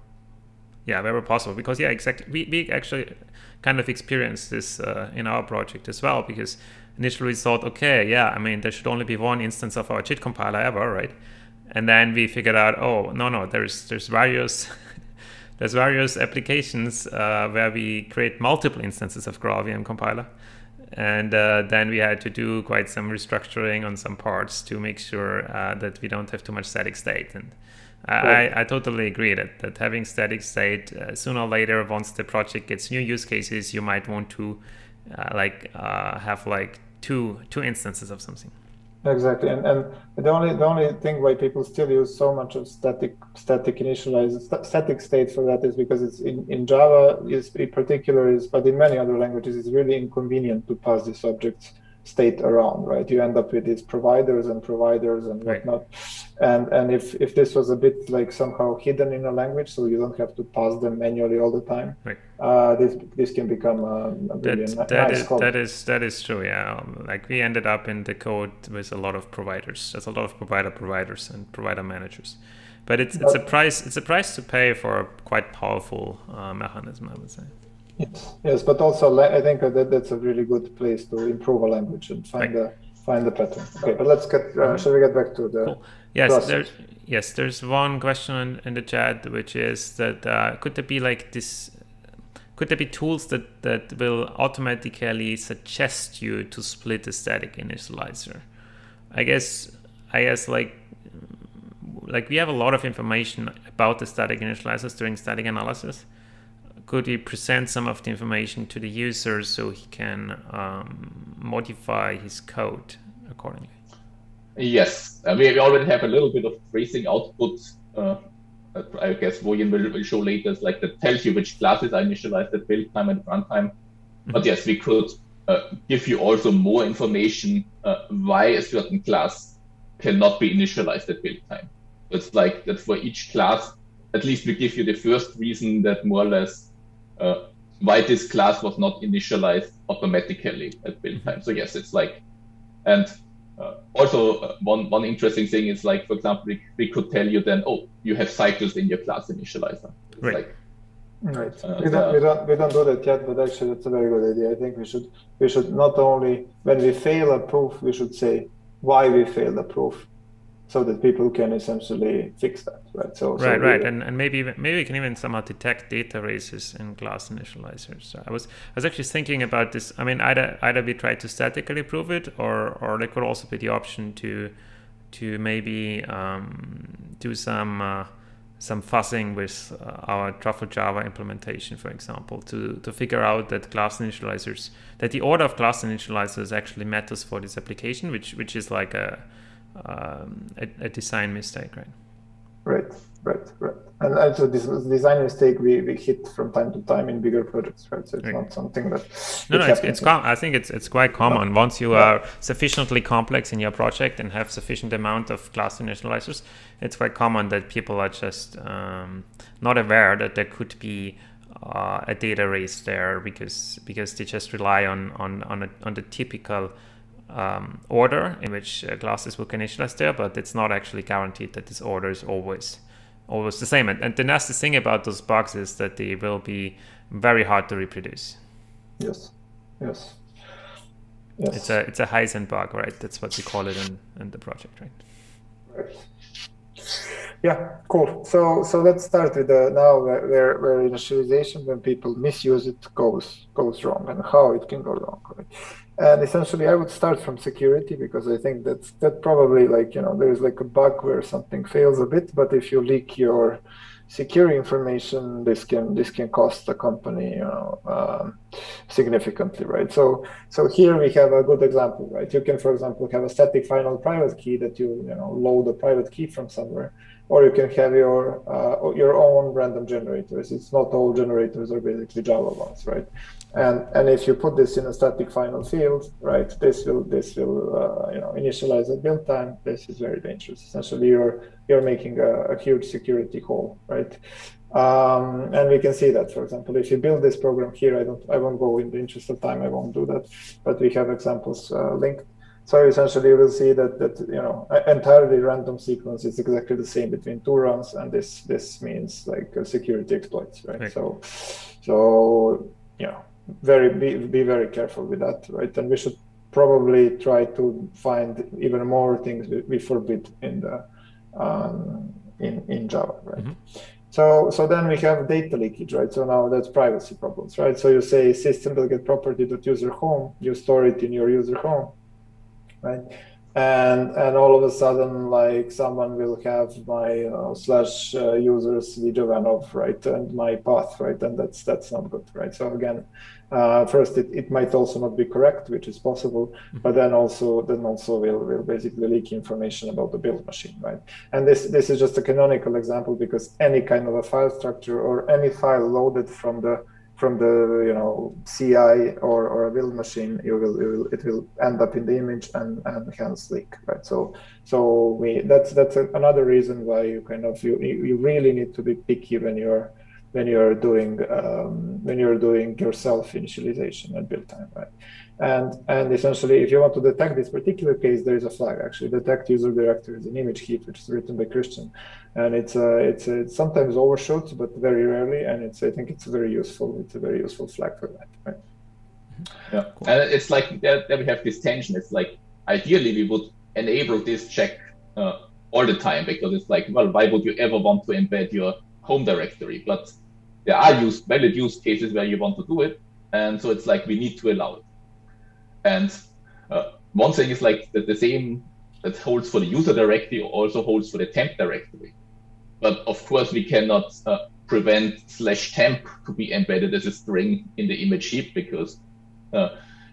yeah, wherever possible. Because yeah, exactly, we, we actually kind of experienced this uh, in our project as well. Because initially we thought, okay, yeah, I mean, there should only be one instance of our JIT compiler ever, right? And then we figured out, oh no, no, there's there's various there's various applications uh, where we create multiple instances of GraalVM compiler and uh, then we had to do quite some restructuring on some parts to make sure uh, that we don't have too much static state and I, I, totally agree that, that having static state uh, sooner or later once the project gets new use cases you might want to uh, like uh, have like two two instances of something. Exactly, and, and the only the only thing why people still use so much of static static initialized st static state for that is because it's in, in Java is in particular is but in many other languages it's really inconvenient to pass these objects state around, right? You end up with these providers and providers and whatnot. Right. And and if if this was a bit like somehow hidden in a language, so you don't have to pass them manually all the time, right. uh, this this can become a, a really that, that nice is, that is that is true. Yeah, um, like we ended up in the code with a lot of providers. There's a lot of provider providers and provider managers. But it's, it's a price it's a price to pay for a quite powerful uh, mechanism, I would say. Yes, yes, but also I think that that's a really good place to improve a language and find right. a find the pattern. Okay, but let's get. Uh, shall we get back to the? Cool. Yes, there, yes. There's one question in, in, the chat, which is that uh, could there be like this? could there be tools that that will automatically suggest you to split a static initializer? I guess I guess like like we have a lot of information about the static initializers during static analysis. Could you present some of the information to the user so he can um, modify his code accordingly? Yes, uh, we, we already have a little bit of tracing output. Uh, I guess Vojin will, will show later, like that tells you which classes are initialized at build time and runtime. Mm-hmm. But yes, we could uh, give you also more information uh, why a certain class cannot be initialized at build time. It's like that for each class, at least we give you the first reason that more or less uh, why this class was not initialized automatically at build time. So yes, it's like, and uh, also uh, one one interesting thing is like, for example, we, we could tell you then, oh, you have cycles in your class initializer. It's right. Like, Right. Uh, we, don't, we don't we don't do that yet, but actually that's a very good idea. I think we should we should not only when we fail a proof, we should say why we failed a proof so that people can essentially fix that, right? So right, so right, and and maybe maybe we can even somehow detect data races in class initializers. So I was I was actually thinking about this. I mean, either either we try to statically prove it, or or there could also be the option to to maybe um, do some uh, some fuzzing with uh, our Truffle Java implementation, for example, to to figure out that class initializers that the order of class initializers actually matters for this application, which which is like a um, a, a, design mistake, right? Right, right, right. And also this design mistake we, we hit from time to time in bigger projects, right? So it's right. not something that no, no, it's, it's com- I think it's it's quite common. Once you yeah. are sufficiently complex in your project and have sufficient amount of class initializers, it's quite common that people are just um, not aware that there could be uh, a data race there because because they just rely on on on, a, on the typical um, order in which uh, classes will initialize there, but it's not actually guaranteed that this order is always always the same. And, and the nasty thing about those bugs is that they will be very hard to reproduce. Yes. Yes. Yes. It's a it's a Heisenberg bug, right? That's what we call it in, in the project, right? Right. Yeah, cool. So so let's start with the now where where initialization when people misuse it goes goes wrong and how it can go wrong. Right? And essentially, I would start from security because I think that's that probably like you know there's like a bug where something fails a bit, but if you leak your secure information, this can this can cost the company you know um, significantly, right? So so here we have a good example, right? You can, for example, have a static final private key that you you know load a private key from somewhere, or you can have your uh, your own random generators. It's not all generators are basically Java ones, right? And and if you put this in a static final field, right, this will this will uh, you know initialize at build time. This is very dangerous. Essentially, you're you're making a, a huge security hole, right? Um, and we can see that, for example, if you build this program here, I don't, I won't go in the interest of time, I won't do that, but we have examples uh, linked. So essentially, you will see that that you know entirely random sequence is exactly the same between two runs, and this this means like security exploits, right? right? So, so you know very be, be very careful with that, right? And we should probably try to find even more things we, forbid in the um, in in Java, right? Mm-hmm. So so then we have data leakage, right? So now that's privacy problems, right? So you say system will get property to user home, you store it in your user home, right? and and all of a sudden like someone will have my uh, slash uh, users Vidovanov, right and my path right and that's that's not good right so again uh, first it, it might also not be correct which is possible mm-hmm. but then also then also will will basically leak information about the build machine right and this this is just a canonical example because any kind of a file structure or any file loaded from the from the you know CI or, or a build machine, you will, you will, it will end up in the image and, and hence leak, right? So so we that's that's another reason why you kind of you you really need to be picky when you're when you're doing um, when you're doing your self initialization at build time, right? And and essentially, if you want to detect this particular case, there is a flag actually. Detect user directory is an image heap, which is written by Christian, and it's uh, it's, uh, it's sometimes overshot, but very rarely. And it's I think it's very useful. It's a very useful flag for that, right? Yeah, cool. and it's like there, there, we have this tension. It's like ideally we would enable this check uh, all the time because it's like, well, why would you ever want to embed your home directory? But there are use valid use cases where you want to do it, and so it's like we need to allow it. And uh, one thing is like that the same that holds for the user directory also holds for the temp directory. But of course, we cannot uh, prevent slash temp to be embedded as a string in the image heap because uh,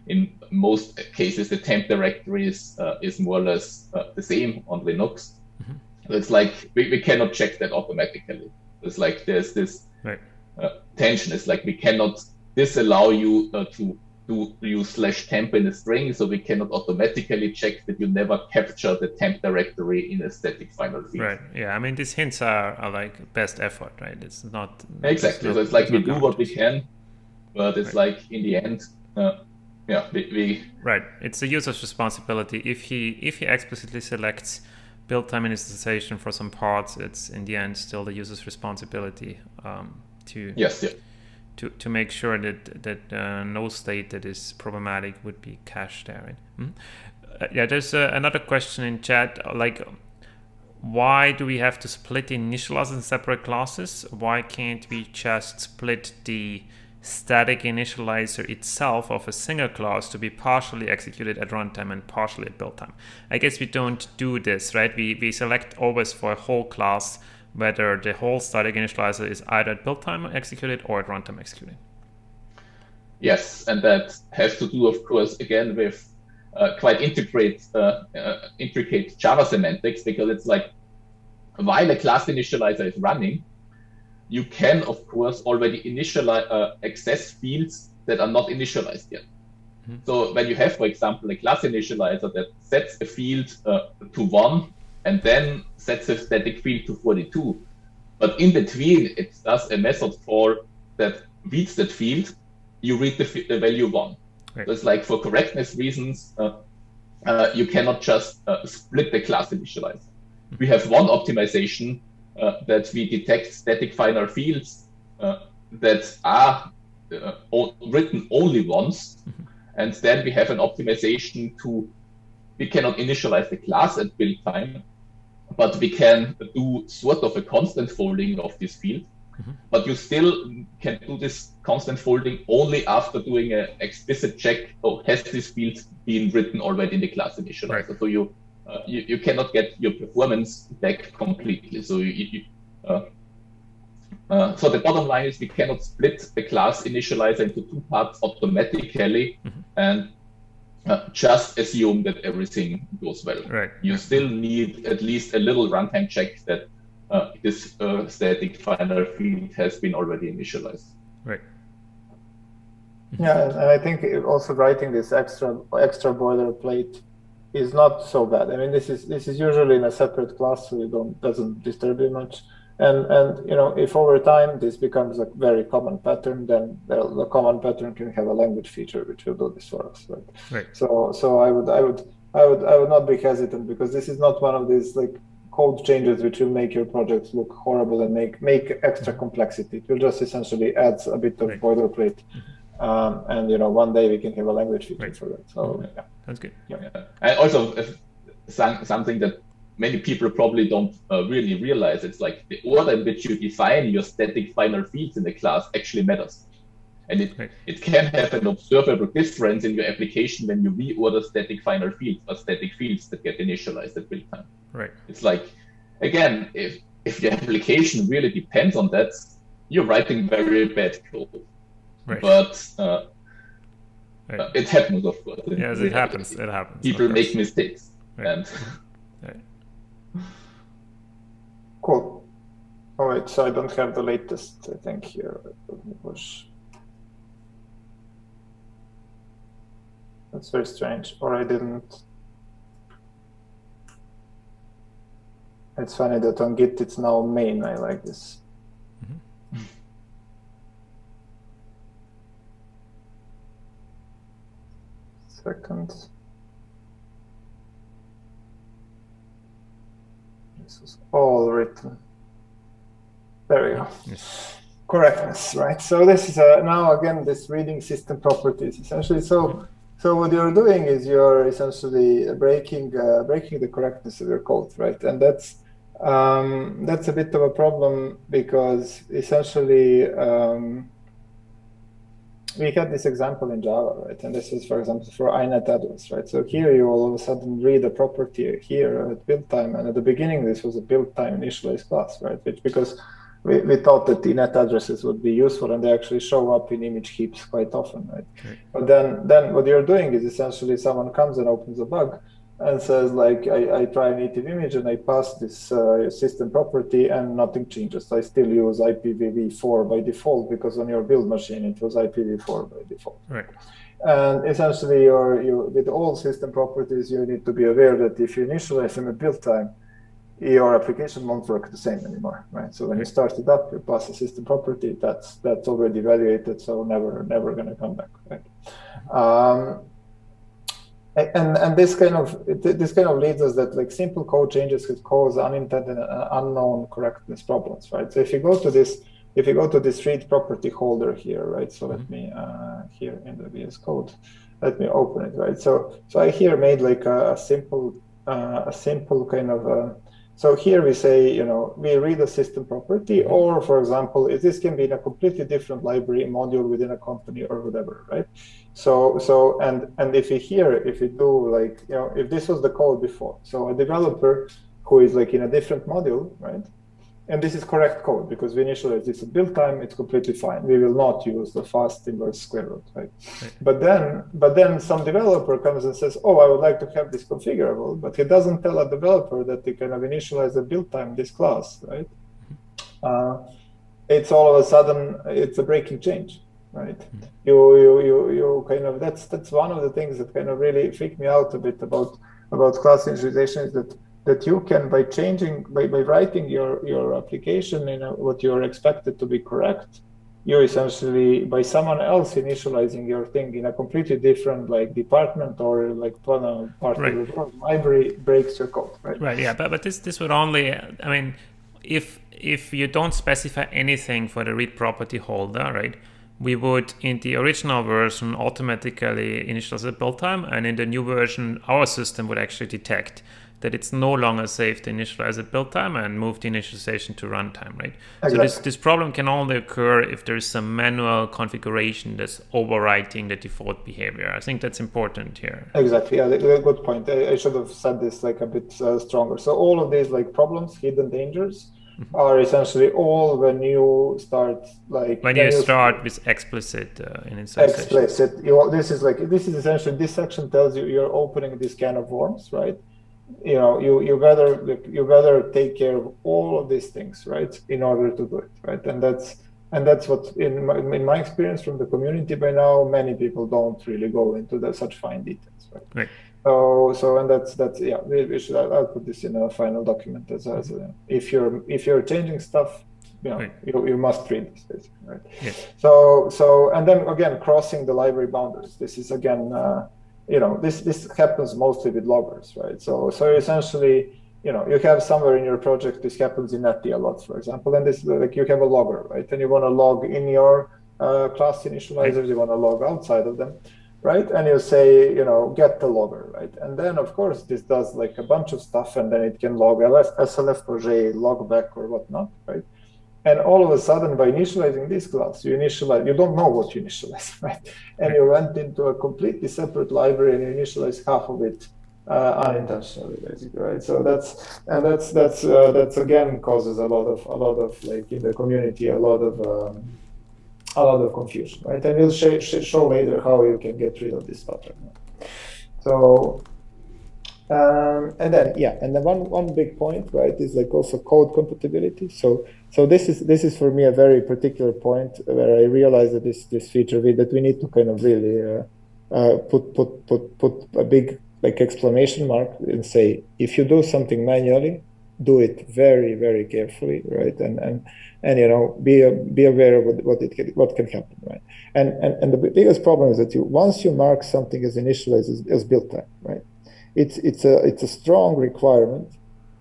in most cases the temp directory is, uh, is more or less uh, the same on Linux. Mm-hmm. It's like we, we cannot check that automatically. It's like there's this right. Uh, tension. It's like we cannot disallow you uh, to do use slash temp in a string, so we cannot automatically check that you never capture the temp directory in a static final field. Right. Yeah. I mean, these hints are, are like best effort, right? It's not exactly. It's so it's like we do what we can, but it's right. like in the end, uh, yeah, we, we, right. It's the user's responsibility. If he if he explicitly selects build time initialization for some parts, it's in the end still the user's responsibility um, to yes, yeah to, to make sure that that uh, no state that is problematic would be cached there. Mm-hmm. Uh, yeah, there's uh, another question in chat. Like, why do we have to split the initializers in separate classes? Why can't we just split the static initializer itself of a single class to be partially executed at runtime and partially at build time? I guess we don't do this, right? We, we select always for a whole class whether the whole static initializer is either at build time executed or at runtime executed. Yes, and that has to do, of course, again with uh, quite integrate, uh, uh, intricate Java semantics because it's like while a class initializer is running, you can, of course, already initialize uh, access fields that are not initialized yet. Mm-hmm. So when you have, for example, a class initializer that sets a field uh, to one and then sets a static field to 42. But in between, it does a method for that reads that field, you read the, the value one. Right. So it's like for correctness reasons, uh, uh, you cannot just uh, split the class initializer. Mm-hmm. We have one optimization uh, that we detect static final fields uh, that are uh, written only once. Mm-hmm. And then we have an optimization to, we cannot initialize the class at build time, but we can do sort of a constant folding of this field. Mm-hmm. But you still can do this constant folding only after doing an explicit check. Oh, has this field been written already in the class initializer? Right. So you, uh, you you cannot get your performance back completely. So you, you uh, uh, so the bottom line is we cannot split the class initializer into two parts automatically, mm-hmm. and uh, just assume that everything goes well. Right. You still need at least a little runtime check that uh, this uh, static final field has been already initialized. Right. Yeah, and I think also writing this extra extra boilerplate is not so bad. I mean, this is this is usually in a separate class, so it don't doesn't disturb you much. And and you know, if over time this becomes a very common pattern, then the, the common pattern can have a language feature which will do this for us. Right? right. So so I would I would I would I would not be hesitant because this is not one of these like code changes which will make your projects look horrible and make make extra complexity. It will just essentially add a bit of right. boilerplate. Mm-hmm. Um, and you know, one day we can have a language feature right. for that. So yeah, that's good. Yeah. yeah. And also, if something that many people probably don't uh, really realize it's like the order in which you define your static final fields in the class actually matters. And it, right. it can have an observable difference in your application when you reorder static final fields or static fields that get initialized at build time. Right. It's like, again, if, if your application really depends on that, you're writing very bad code. Right. But uh, right. uh, it happens, of course. Yes, it happens. It happens. People make mistakes. And Cool. All right, so I don't have the latest, I think here. It was... That's very strange, or I didn't. It's funny that on Git it's now main, I like this. Mm -hmm. Second. This is all written. There we go. Yes. Correctness, right? So this is a, now again this reading system properties essentially. So so what you're doing is you're essentially breaking uh, breaking the correctness of your code, right? And that's Um, that's a bit of a problem because essentially um, we had this example in Java, right? And this is, for example, for inet address, right? So here you all of a sudden read a property here at build time, and at the beginning this was a build time initialized class, right? Which because we, we thought that inet addresses would be useful, and they actually show up in image heaps quite often, right? right? But then then what you're doing is essentially someone comes and opens a bug and says like I, I try native image and I pass this uh, system property and nothing changes. I still use IPv4 by default because on your build machine it was IPv4 by default. Right. And essentially, your you with all system properties, you need to be aware that if you initialize them at build time, your application won't work the same anymore, right? So when you start it up, you pass a system property that's that's already evaluated, so never never going to come back, right? Um, and and this kind of this kind of leads us that like simple code changes could cause unintended and unknown correctness problems, right? So if you go to this if you go to this read property holder here, right? So let mm-hmm. me uh, here in the VS Code, let me open it, right? So so I here made like a, a simple uh, a simple kind of uh, so here we say, you know, we read a system property, mm-hmm. or for example, if this can be in a completely different library module within a company or whatever, right? So, so, and and if you hear if you do like, you know, if this was the code before, so a developer who is like in a different module, right? And this is correct code because we initialize this at build time, it's completely fine. We will not use the fast inverse square root, right? right? But then, but then some developer comes and says, "Oh, I would like to have this configurable," but he doesn't tell a developer that they kind of initialize the build time this class, right? Mm-hmm. Uh, it's all of a sudden it's a breaking change, right? Mm-hmm. You, you, you, you kind of that's that's one of the things that kind of really freak me out a bit about about class initialization is that that you can by changing by, by writing your your application in a, what you're expected to be correct you essentially by someone else initializing your thing in a completely different like department or like part right. of the library breaks your code right right yeah but, but this this would only i mean if if you don't specify anything for the read property holder right we would in the original version automatically initialize the build time and in the new version our system would actually detect that it's no longer safe to initialize at build time and move the initialization to runtime, right? Exactly. So this, this problem can only occur if there's some manual configuration that's overwriting the default behavior. I think that's important here. Exactly. Yeah, good point. I, I should have said this like a bit uh, stronger. So all of these like problems, hidden dangers. Are essentially all when you start like when, you, start with explicit uh, in explicit. You, this is like this is essentially this section tells you you're opening this can of worms right? You know you you better you better take care of all of these things right in order to do it right? And that's and that's what in my, in my experience from the community by now many people don't really go into the, such fine details right, right. So so and that's that's yeah we, we should I'll, I'll, put this in a final document as, as a, if you're if you're changing stuff you know right. you, you must read this basically right yes. so so and then again crossing the library boundaries this is again uh, you know this this happens mostly with loggers right so so essentially you know you have somewhere in your project this happens in netty a lot for example and this like you have a logger right and you want to log in your uh, class initializers right. you want to log outside of them right and you say you know get the logger right and then of course this does like a bunch of stuff and then it can log SLF4J log back or whatnot right and all of a sudden, by initializing this class, you initialize, you don't know what you initialize, right? And you went into a completely separate library and you initialize half of it uh, unintentionally, basically, right? So that's and that's that's uh, that's again causes a lot of a lot of like in the community a lot of um, a lot of confusion, right? And we'll sh- sh- show later how you can get rid of this pattern. So um, and then yeah, and then one one big point, right, is like also code compatibility. So so this is this is for me a very particular point where I realize that this this feature we, that we need to kind of really uh, uh, put put put put a big like exclamation mark and say if you do something manually, do it very very carefully, right? And and and you know be be aware of what, it can, what can happen, right? And and and the biggest problem is that you once you mark something as initialized as, as build time, right? It's it's a it's a strong requirement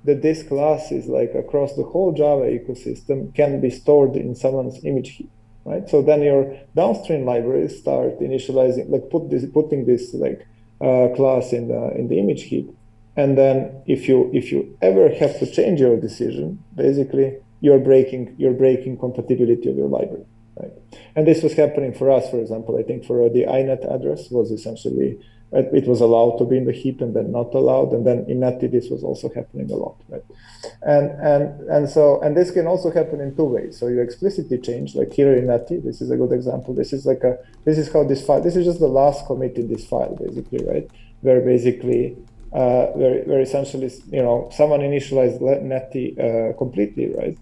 that this class is like across the whole Java ecosystem can be stored in someone's image heap, right? So then your downstream libraries start initializing, like put this, putting this like uh, class in the in the image heap, And then if you if you ever have to change your decision, basically you're breaking you're breaking compatibility of your library. Right? And this was happening for us, for example. I think for the INET address was essentially it was allowed to be in the heap and then not allowed. And then in Netty, this was also happening a lot, right? And and and so and this can also happen in two ways. So you explicitly change, like here in Netty, this is a good example. This is like a this is how this file. This is just the last commit in this file, basically, right? Where basically uh, where, where essentially you know someone initialized Netty uh, completely, right?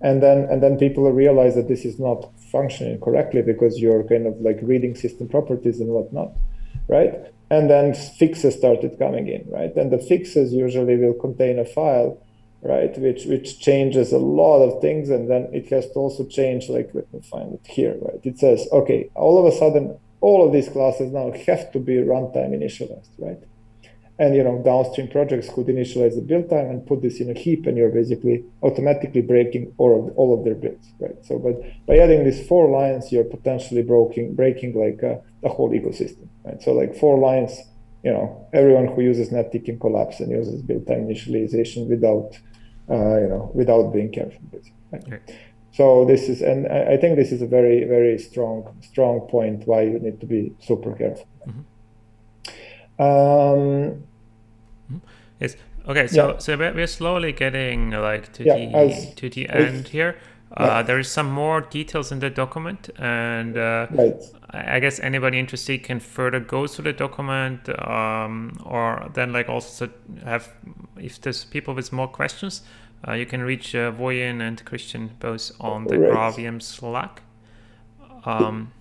And then and then people realize that this is not functioning correctly because you're kind of like reading system properties and whatnot, right? and then fixes started coming in, right? And the fixes usually will contain a file, right, which which changes a lot of things, and then it has to also change. Like let me find it here, right? It says, okay, all of a sudden, all of these classes now have to be runtime initialized, right? And you know, downstream projects could initialize the build time and put this in a heap, and you're basically automatically breaking all of all of their builds, right? So, but by adding these four lines, you're potentially breaking breaking like a, a whole ecosystem, right? So, like four lines, you know, everyone who uses Netty can collapse and uses build time initialization without, uh, you know, without being careful. Right? Okay. So this is, and I think this is a very, very strong, strong point why you need to be super careful. Mm-hmm. Um, yes. Okay. So yeah. so we're slowly getting like to yeah, the as, to the end here. Uh. There is some more details in the document, and uh, right. I guess anybody interested can further go through the document, um, or then like also have if there's people with more questions, uh, you can reach uh, Vojin and Christian both on the right. GraalVM Slack. Um,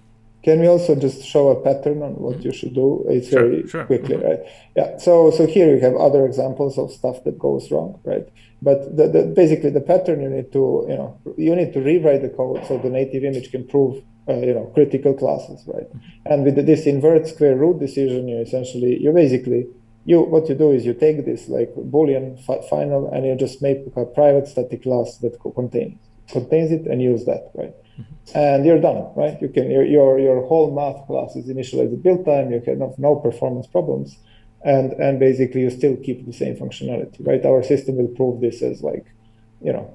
can we also just show a pattern on what you should do? It's sure, very sure. quickly, mm-hmm. right? Yeah. So so here you have other examples of stuff that goes wrong, right? But the, the, basically the pattern you need to you know you need to rewrite the code so the native image can prove uh, you know critical classes, right? Mm-hmm. And with this invert square root decision, you essentially you basically you what you do is you take this like boolean fi- final and you just make a private static class that contains contains it and use that, right? And you're done, right? You can your your, your whole math class is initialized at build time. You can have no performance problems, and and basically you still keep the same functionality, right? Our system will prove this as like, you know,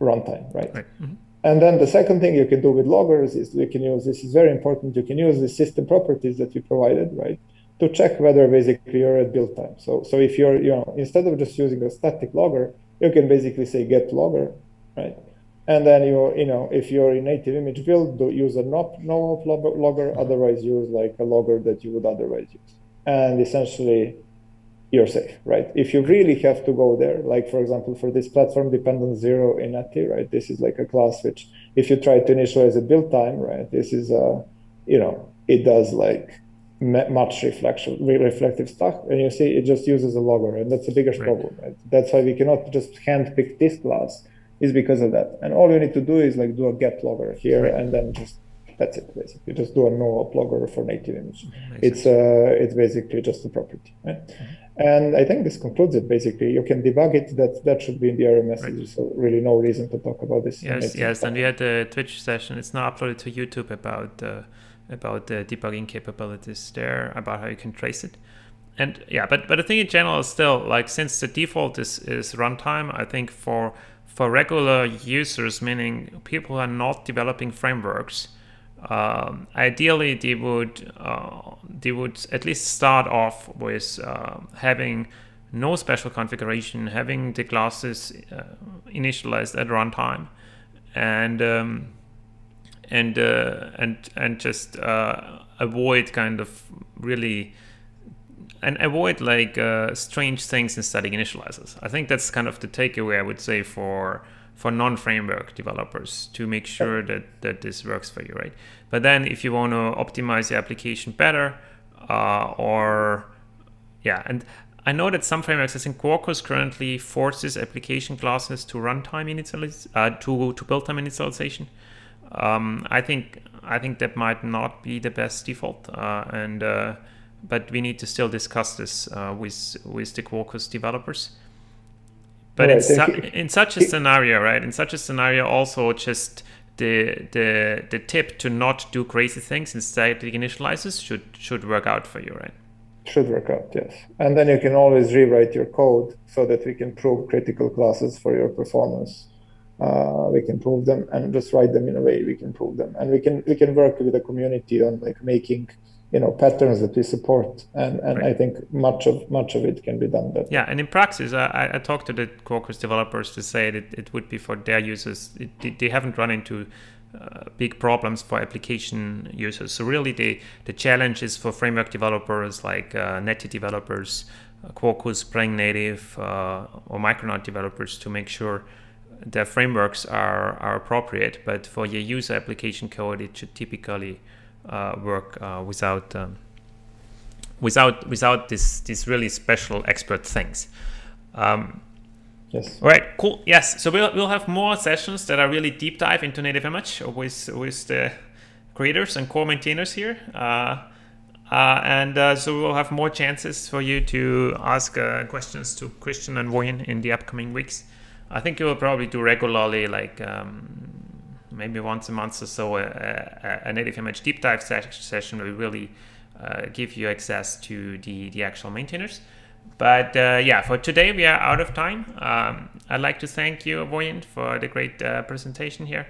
runtime, right? right. Mm-hmm. And then the second thing you can do with loggers is you can use this is very important. You can use the system properties that you provided, right? To check whether basically you're at build time. So so if you're you know instead of just using a static logger, you can basically say get logger, right? And then you you know if you're in native image build, do use a no no logger. Otherwise, use like a logger that you would otherwise use. And essentially, you're safe, right? If you really have to go there, like for example, for this platform dependent zero in Netty, right? This is like a class which, if you try to initialize a build time, right? This is a, you know, it does like much reflection, reflective stuff, and you see it just uses a logger, and that's the biggest right. problem, right? That's why we cannot just handpick this class is because of that. And all you need to do is like do a get logger here and then just that's it basically. You Just do a no logger for native image. it's uh, it's basically just a property. Right? Mm-hmm. And I think this concludes it. Basically, you can debug it. That that should be in the error message. Right. So really, no reason to talk about this. Yes, yes. And we had a Twitch session. It's now uploaded to YouTube about uh, about the debugging capabilities there, about how you can trace it. And yeah, but but I think in general, still like since the default is is runtime, I think for for regular users, meaning people who are not developing frameworks, um, ideally they would uh, they would at least start off with uh, having no special configuration, having the classes uh, initialized at runtime, and um, and uh, and and just uh, avoid kind of really and avoid like uh, strange things in static initializers. I think that's kind of the takeaway I would say for for non-framework developers to make sure that that this works for you, right? But then if you want to optimize the application better, uh, or yeah, and I know that some frameworks, I think Quarkus currently forces application classes to runtime initialize uh, to to build time initialization. Um, I think I think that might not be the best default, uh, and uh, but we need to still discuss this uh, with with the Quarkus developers. But right, in, su- in such a scenario, right? In such a scenario, also just the the the tip to not do crazy things in static initializers should should work out for you, right? Should work out, yes. And then you can always rewrite your code so that we can prove critical classes for your performance. Uh, we can prove them and just write them in a way we can prove them. And we can we can work with the community on like making you know patterns that we support. And and right. i think much of much of it can be done better. Yeah and in practice i, I talked to the quarkus developers to say that it would be for their users it, they haven't run into uh, big problems for application users. So really the the challenge is for framework developers like uh, netty developers uh, quarkus spring native uh, or micronaut developers to make sure their frameworks are, are appropriate. But for your user application code it should typically work uh, without um, without without this these really special expert things. Um, yes. All right. Cool. Yes. So we'll we'll have more sessions that are really deep dive into native image with with the creators and core maintainers here. Uh, uh, and uh, so we'll have more chances for you to ask uh, questions to Christian and Vojin in the upcoming weeks. I think we will probably do regularly, like um, maybe once a month or so, a, a, a native image deep dive session will really uh, give you access to the, the actual maintainers. But uh, yeah, for today we are out of time. Um, I'd like to thank you, Vojin, for the great uh, presentation here,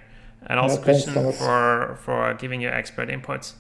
and also yeah, Christian for for giving your expert inputs.